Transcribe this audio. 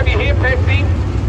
have you here, Pepsi?